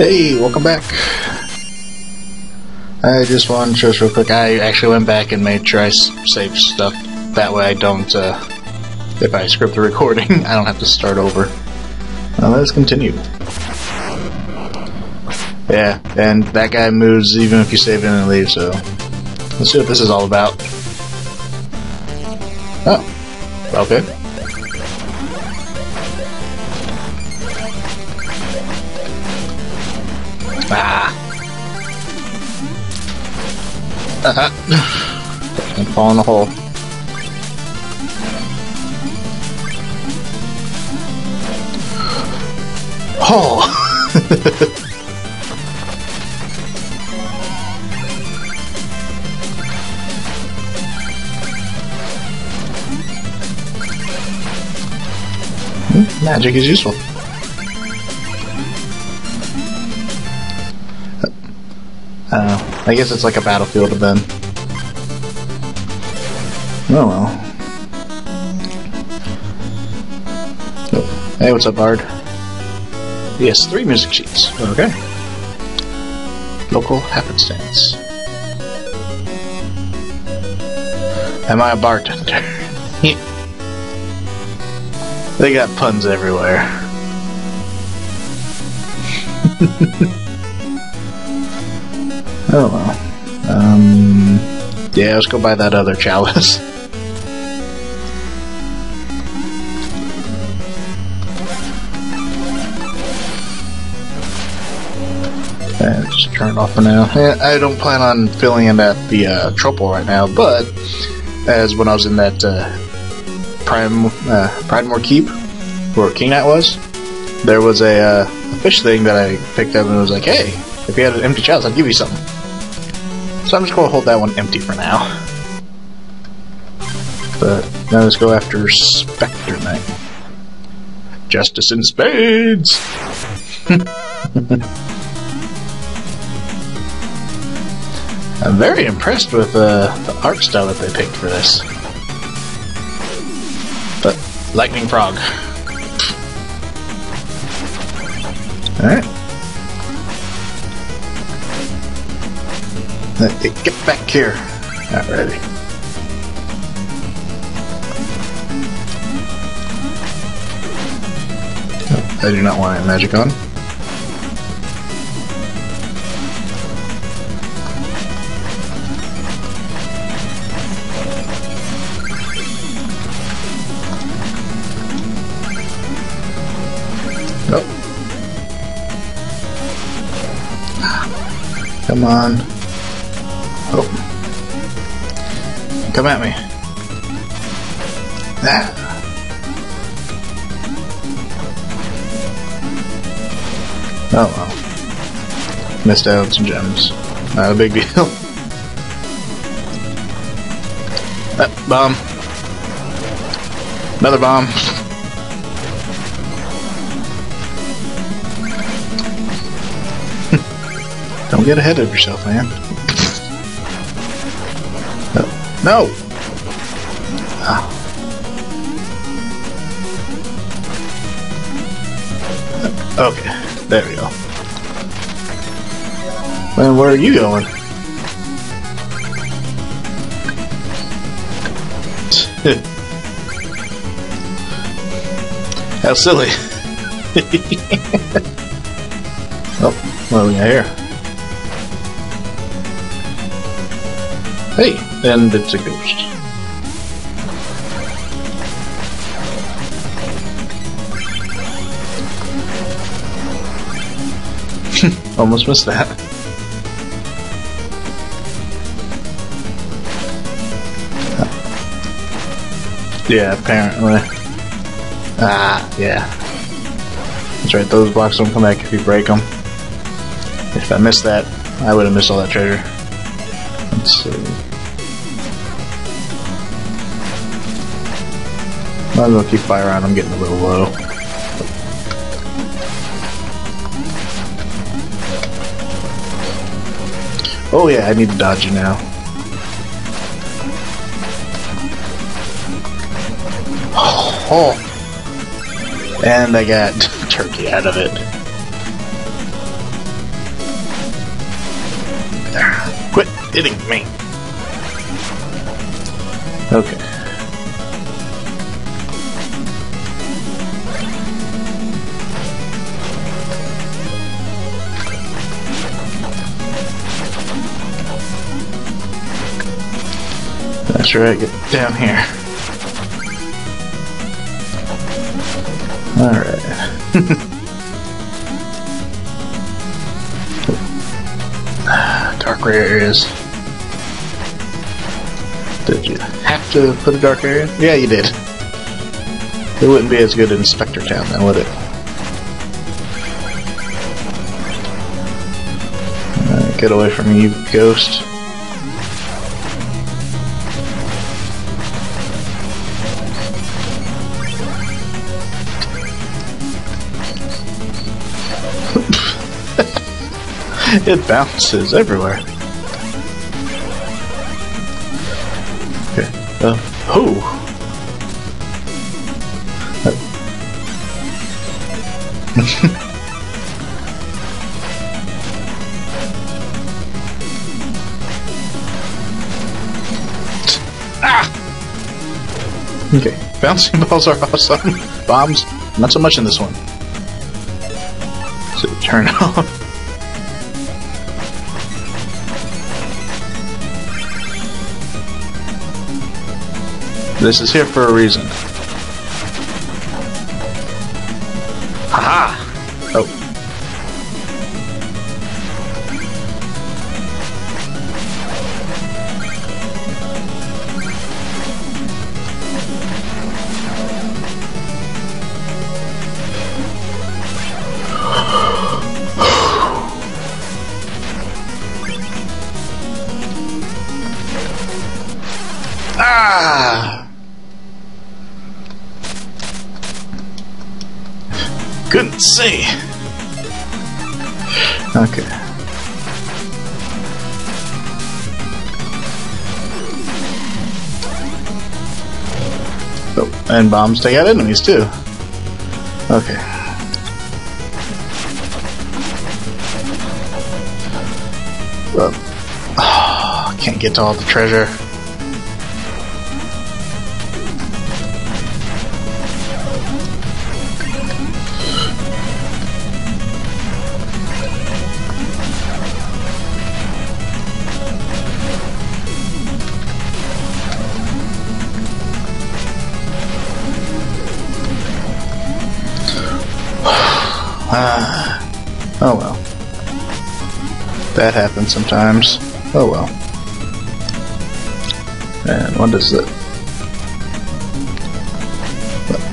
Hey, welcome back. I just wanted to show real quick. I actually went back and made sure I saved stuff. That way I don't, uh, if I script the recording, I don't have to start over. Now let's continue. Yeah, and that guy moves even if you save it and leave, so let's see what this is all about. Oh, okay. Uh-huh. And fall in the hole. Oh! Hmm, magic is useful. I guess it's like a battlefield event. Oh well. Oh, hey, what's up, Bard? Yes, three music sheets. Okay. Local happenstance. Am I a bartender? they got puns everywhere. Oh well. Um, yeah, let's go buy that other chalice. And just turn it off for now. I don't plan on filling in that the uh, Troupple right now, but as when I was in that uh, Prime uh, Pridemoor Keep, where King Knight was, there was a, uh, a fish thing that I picked up and it was like, hey, if you had an empty chalice, I'll give you something. So I'm just going to hold that one empty for now. But now let's go after Spectre Knight. Justice in spades! I'm very impressed with uh, the art style that they picked for this. But, Lightning Frog. Alright. Get back here. Not ready. Oh, I do not want magic on. Come on. Come at me. Ah. Oh well. Missed out some gems. Not a big deal. ah, bomb. Another bomb. Don't get ahead of yourself, man. No! Ah. Okay, there we go. Man, where are you going? How silly. oh, what do we got here? Hey! And it's a ghost. Almost missed that. Yeah, apparently. Ah, yeah. That's right, those blocks don't come back if you break them. If I missed that, I would have missed all that treasure. Let's see. Might as well keep fire on, I'm getting a little low. Oh yeah, I need to dodge you now. Oh, and I got turkey out of it. Quit hitting me. Okay. That's right, get down here. Alright. dark areas. Did you have to put a dark area? Yeah, you did. It wouldn't be as good in Spectre Town then, would it? Right, get away from you ghost. it bounces everywhere. Okay. Uh, oh. ah! Okay. Bouncing balls are awesome. Bombs, not so much in this one. So turn off. This is here for a reason. And bombs take out enemies too. Okay. Well, oh, can't get to all the treasure. Ah. oh well. That happens sometimes. Oh well. And what is it?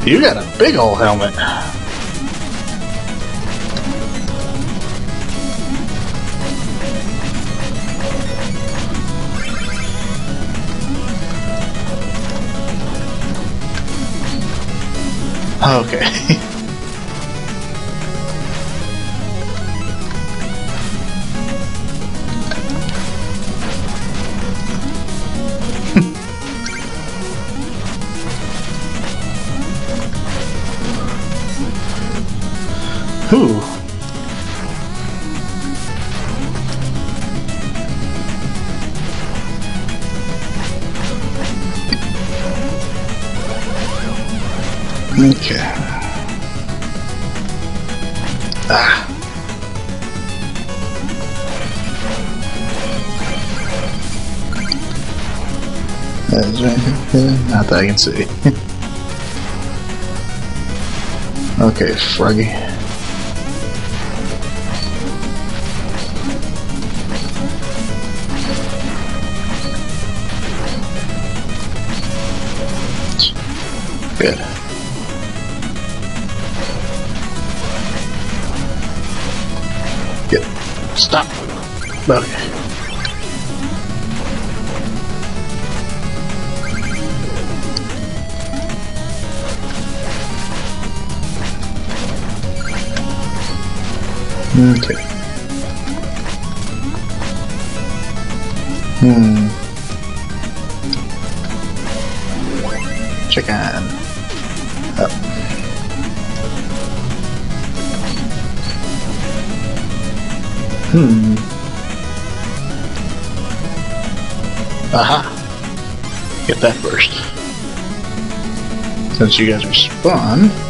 You got a big old helmet. Okay. Right. Not that I can see. okay, Froggy. Okay. Hmm. Chicken. Up. Hmm. Aha! Get that first. Since you guys are respawn.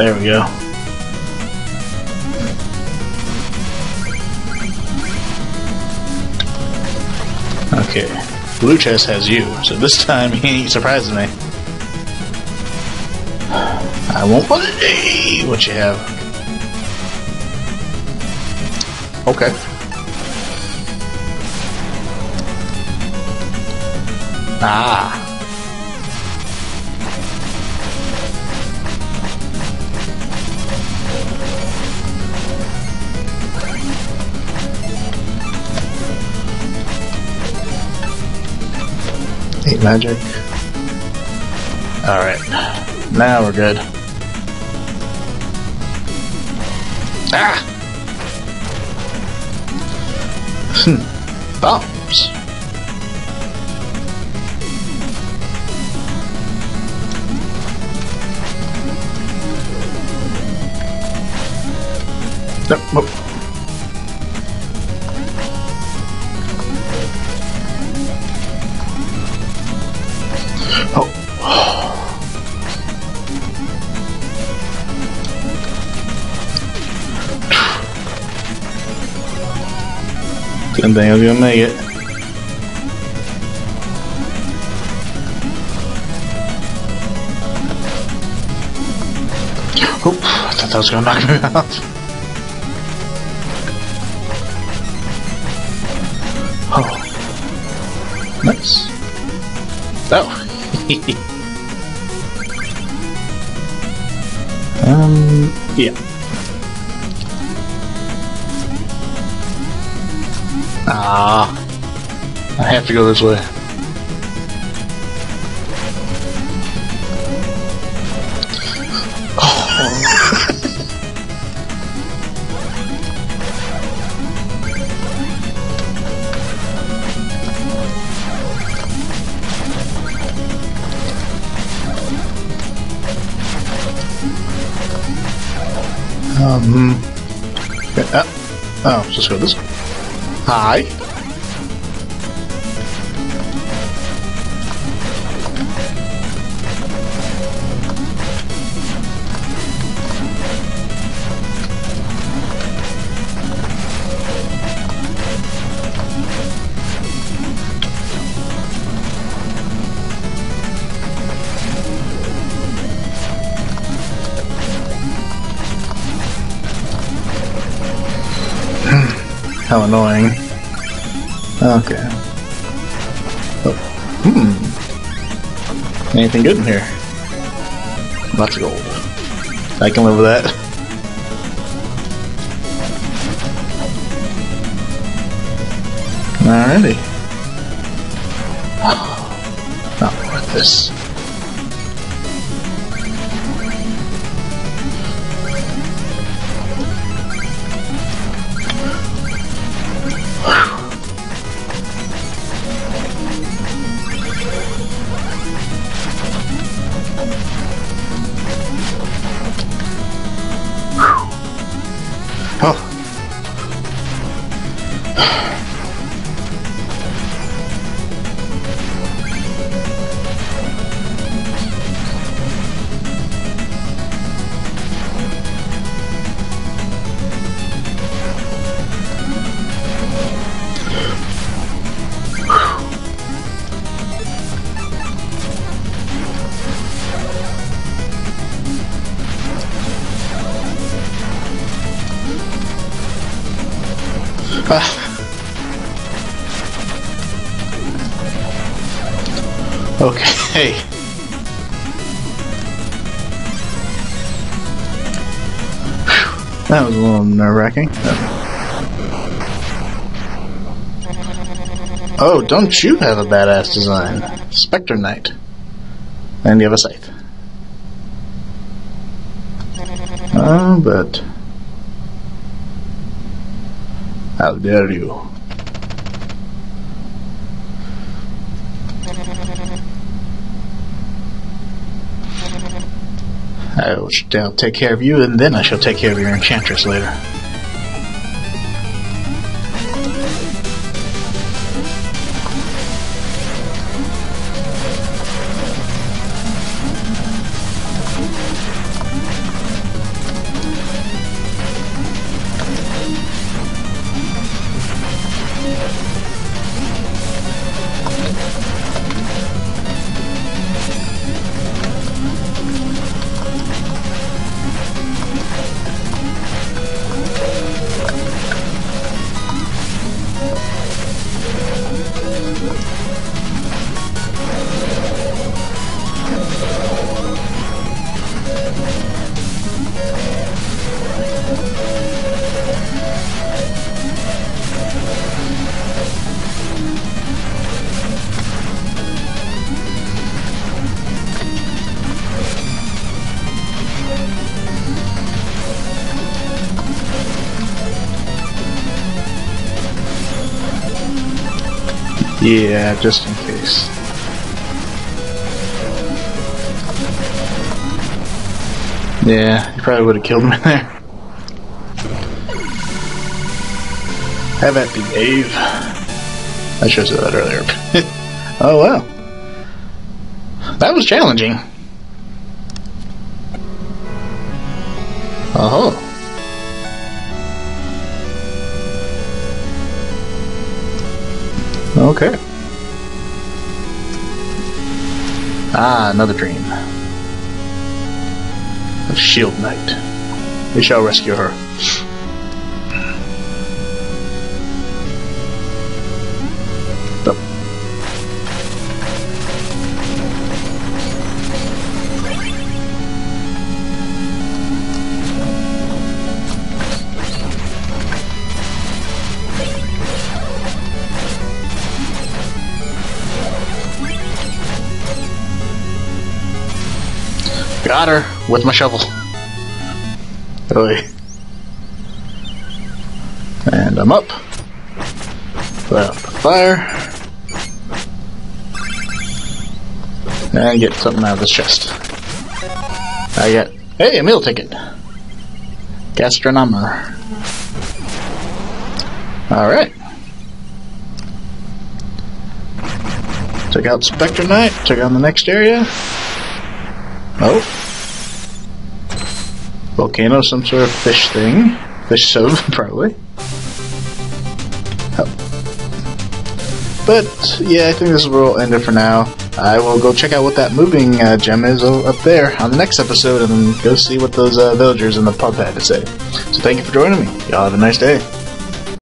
There we go. Okay. Blue chest has you, so this time he ain't surprising me. I won't believe what you have. Okay. Ah. Eight magic. Alright. Now we're good. Ah! Hmm. Bombs. Nope. nope. Didn't think I was gonna make it. Oh, I thought that was gonna knock me out. Oh. Nice. Oh. um, yeah. Ah. I have to go this way. Um. Okay, uh, oh, just go this way. Hi. How annoying. Okay. Oh. Hmm. Anything good in here? Lots of gold. I can live with that. Alrighty. Not worth this. Okay. That was a little nerve wracking. Oh, don't you have a badass design? Spectre Knight. And you have a scythe. Oh, but. How dare you? I I'll take care of you, and then I shall take care of your enchantress later. Yeah, just in case. Yeah, you probably would have killed me there. Have at behave. I should have said that earlier. oh well. That was challenging. Uh huh. Okay. Ah, another dream. A shield knight. We shall rescue her. Got her with my shovel. Really. And I'm up. Put out the fire. And get something out of this chest. I get, hey, a meal ticket. Gastronomer. Alright. Took out Spectre Knight, took on the next area. Oh. Volcano, some sort of fish thing. Fish soap, probably. Oh. But, yeah, I think this is where we'll end it for now. I will go check out what that moving uh, gem is up there on the next episode and go see what those uh, villagers in the pub had to say. So thank you for joining me. Y'all have a nice day.